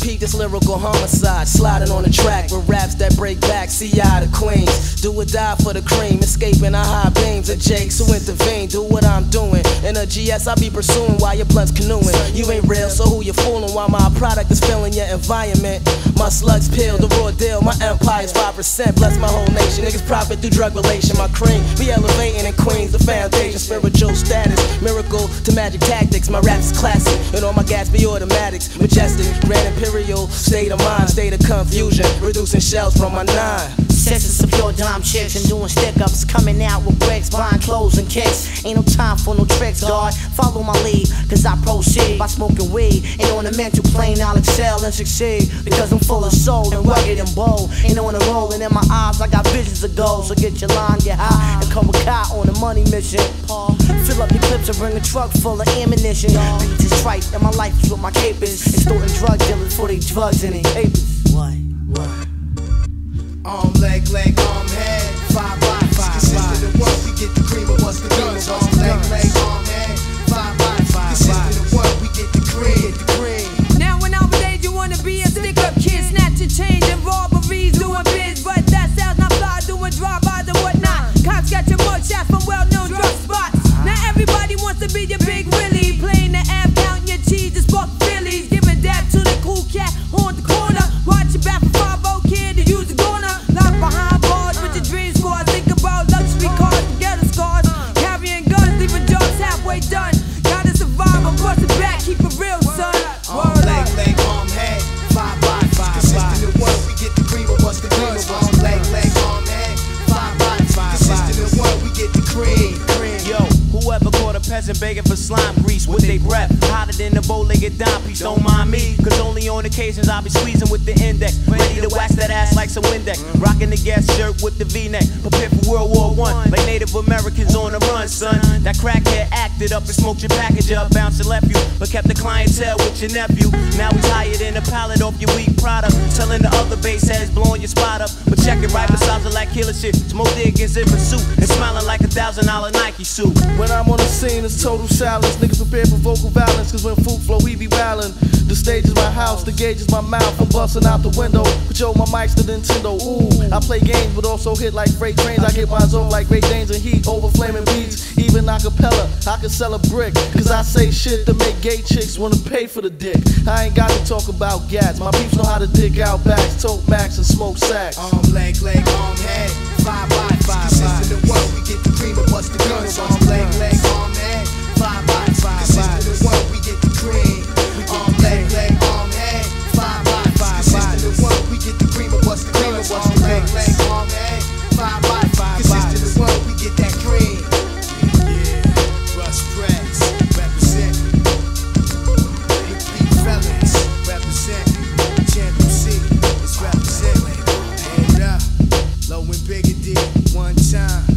peep this lyrical homicide. Sliding on the track with raps that break back. See CI to Queens. Do or die for the cream. Escaping our high beams of Jakes who intervene. Do what I'm doing. In a GS, I be pursuing while your blood's canoeing. You ain't real, so who you fooling while my product is filling your environment? My slugs peel, the raw deal. My empire's 5%. Bless my whole nation. Niggas profit through drug relation. My cream. We elevating in Queens, the foundation. Spiritual status. To magic tactics. My rap's classic. And all my gas be automatics. Majestic, grand imperial. State of mind, state of confusion. Reducing shells from my nine. Senses of pure dime chicks and doing stick ups. Coming out with bricks, buying clothes and kicks. Ain't no time for no tricks, God. Follow my lead, cause I proceed by smoking weed. And on the mental plane, I'll excel and succeed. Because I'm full of soul and rugged and bold. And on the roll, and in my eyes, I got visions of gold. So get your line, get high, and come a cop on a money mission. Fill up your clips and bring a truck full of ammunition. Beats is trite, and my life is what my cape is. Extorting drug dealers for they drugs and they papers. What? What? Caught a peasant begging for slime bow-legged dime piece. Don't mind me, cause only on occasions I'll be squeezing with the index, ready to wax that ass like some Windex. Rocking the gas shirt with the V-neck, prepared for World War One, like Native Americans on the run, son. That crackhead acted up and smoked your package up, bounced and left you, but kept the clientele with your nephew. Now he's higher than a pallet off your weak product, telling the other base heads blowing your spot up. But check it right beside the like killer shit, smoke diggins in pursuit, and smiling like a thousand dollar Nike suit. When I'm on the scene, it's total silence. Niggas prepare for vocal violence, cause when Fook flow, we be. The stage is my house, the gauge is my mouth. I'm busting out the window. Control my mics to Nintendo. Ooh, I play games, but also hit like freight trains. I get mines off like Great Danes and heat over flaming beats. Even acapella, I can sell a brick. Cause I say shit to make gay chicks wanna pay for the dick. I ain't got to talk about gats. My peeps know how to dig out backs, tote max, and smoke sacks. Arm, leg, leg, arm, head. Five time.